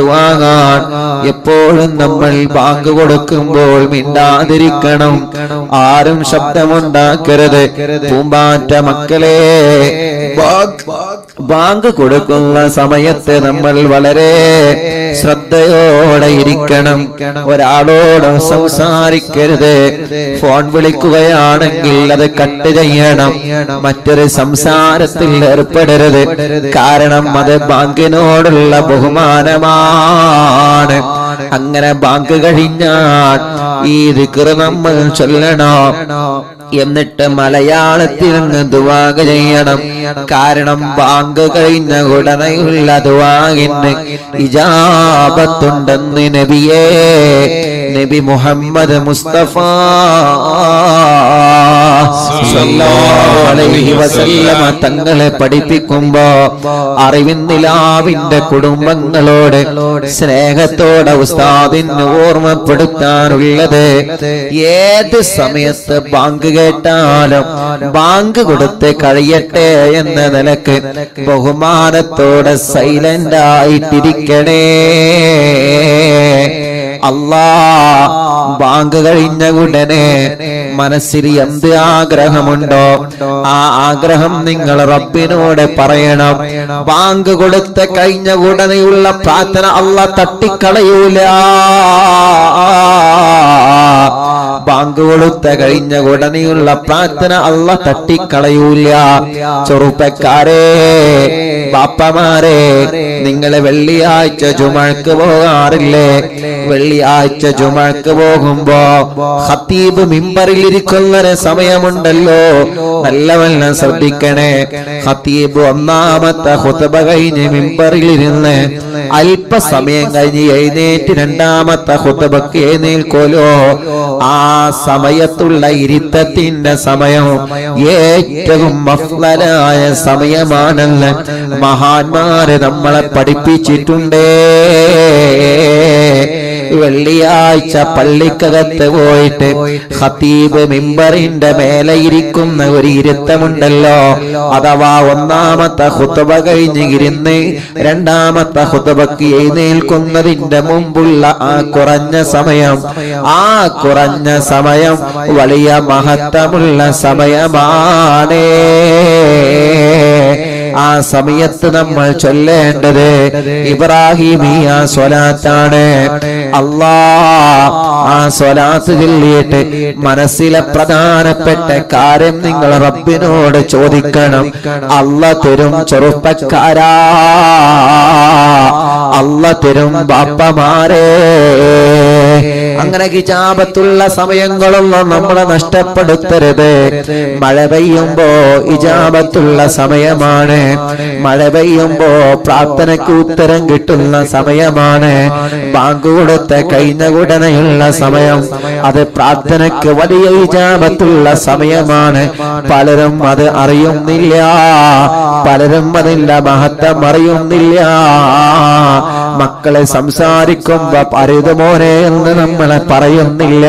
വാങ്ങാൻ എപ്പോഴും നമ്മൾ ബാങ്ക് കൊടുക്കുമ്പോൾ മിണ്ടാതിരിക്കണം. ആരും ശബ്ദമുണ്ടാക്കരുത്. പൂമ്പാറ്റ മക്കളെ ബാങ്ക് കൊടുക്കുന്ന സമയത്ത് നമ്മൾ വളരെ ശ്രദ്ധയോടെ ഇരിക്കണം ഒരാളോട് സംസാരിക്കരുത്. ഫോൺ വിളിക്കുകയാണെങ്കിൽ അത് കട്ട് ചെയ്യണം. മറ്റൊരു സംസാരത്തിൽ ഏർപ്പെടരുത്. കാരണം അത് ബാങ്കിനോടുള്ള ബഹുമാനമാണ്. അങ്ങനെ ബാങ്ക് കഴിഞ്ഞാൽ ഈ ദിക്ർ നമ്മൾ ചൊല്ലണം. എന്നിട്ട് മലയാളത്തിൽ നിന്ന് ദുവാക ചെയ്യണം. കാരണം ബാങ്ക് കഴിഞ്ഞ ഉടനെയുള്ള ദുവാകിന് ഇജാപത്തുണ്ടെന്ന് നബിയേ നബി മുഹമ്മദ് മുസ്തഫ തങ്ങളെ പഠിപ്പിക്കുമ്പോ അറിവിൻ നിലാവിന്റെ കുടുംബങ്ങളോട് സ്നേഹത്തോടെ ഉസ്താദിന് ഓർമ്മപ്പെടുത്താനുള്ളത് ഏത് സമയത്ത് ബാങ്ക് കേട്ടാലും ബാങ്ക് കൊടുത്ത് കഴിയട്ടെ എന്ന നിലയ്ക്ക് ബഹുമാനത്തോടെ സൈലന്റ് ആയിട്ടിരിക്കണേ. അല്ലാ ബാങ്ക് കഴിഞ്ഞ ഉടനെ മനസ്സിൽ എന്ത് ആഗ്രഹമുണ്ടോ? ആ ആഗ്രഹം നിങ്ങൾ റബ്ബിനോട് പറയണം. ബാങ്ക് കൊടുത്ത കഴിഞ്ഞ ഉടനെയുള്ള പ്രാർത്ഥന അല്ല തട്ടിക്കളയൂല. ബാങ്ക് കൊടുത്ത കഴിഞ്ഞ ഉടനെയുള്ള പ്രാർത്ഥന അല്ല തട്ടിക്കളയൂല. ചെറുപ്പക്കാരെ പാപ്പമാരെ നിങ്ങളെ വെള്ളിയാഴ്ച ചുമക്ക് പോകാറില്ലേ? വെള്ളിയാഴ്ച ചുമക്ക് പോകുമ്പോ ഹത്തീബ് മിമ്പറിൽ ഇരിക്കുന്ന സമയമുണ്ടല്ലോ. നല്ലവണ്ണം ശ്രദ്ധിക്കണേ. ഹത്തീബ് ഒന്നാമത്തെ ഹുതബ കഴിഞ്ഞ് മിമ്പറിൽ ഇരുന്ന് അല്പസമയം കഴിഞ്ഞ് എഴുന്നേറ്റ് രണ്ടാമത്തെ ഹുതബക്ക് എഴുന്നേൽക്കോലോ. ആ സമയത്തുള്ള ഇരുത്തത്തിന്റെ സമയം ഏറ്റവും മഫ്ലനായ സമയമാണെന്ന് മഹാന്മാര് നമ്മളെ പഠിപ്പിച്ചിട്ടുണ്ടേ. വെള്ളിയാഴ്ച പള്ളിക്കകത്ത് പോയിട്ട് ഹത്തീബ് മിമ്പറിന്റെ മേലെ ഇരിക്കുന്ന ഒരു ഇരുത്തമുണ്ടല്ലോ. അഥവാ ഒന്നാമത്തെ ഹുതബ കഴിഞ്ഞ് ഇരുന്ന് രണ്ടാമത്തെ ഹുതബക്ക് എഴുന്നേൽക്കുന്നതിന്റെ മുമ്പുള്ള ആ കുറഞ്ഞ സമയം ആ കുറഞ്ഞ സമയം വലിയ മഹത്വമുള്ള സമയമാണേ. ആ സമയത്ത് നമ്മൾ ചൊല്ലേണ്ടത് ഇബ്രാഹിമിയ സ്വലാത്താണ്. അള്ളാ ആ സ്വലാത്ത് ചൊല്ലിയിട്ട് മനസ്സിലെ പ്രധാനപ്പെട്ട കാര്യം നിങ്ങൾ റബ്ബിനോട് ചോദിക്കണം. അല്ല തരും ചെറുപ്പക്കാരാ. അല്ല തരും ബാപ്പമാരേ. അങ്ങനെ ഇജാപത്തുള്ള സമയങ്ങളൊന്നും നമ്മളെ നഷ്ടപ്പെടുത്തരുത്. മഴ പെയ്യുമ്പോ ഇജാബത്തുള്ള സമയമാണ്. മഴ പെയ്യുമ്പോ പ്രാർത്ഥനയ്ക്ക് ഉത്തരം കിട്ടുന്ന സമയമാണ്. ബാങ്ക് കൊടുത്ത കഴിഞ്ഞ ഉടനെയുള്ള സമയം. അത് പ്രാർത്ഥനയ്ക്ക് വലിയ ഇജാബത്തുള്ള സമയമാണ്. പലരും അത് അറിയുന്നില്ല. പലരും അതിന്റെ മഹത്വം അറിയുന്നില്ല. മക്കളെ സംസാരിക്കുമ്പോ പരുത് മോനെ എന്ന് നമ്മളെ പറയുന്നില്ല.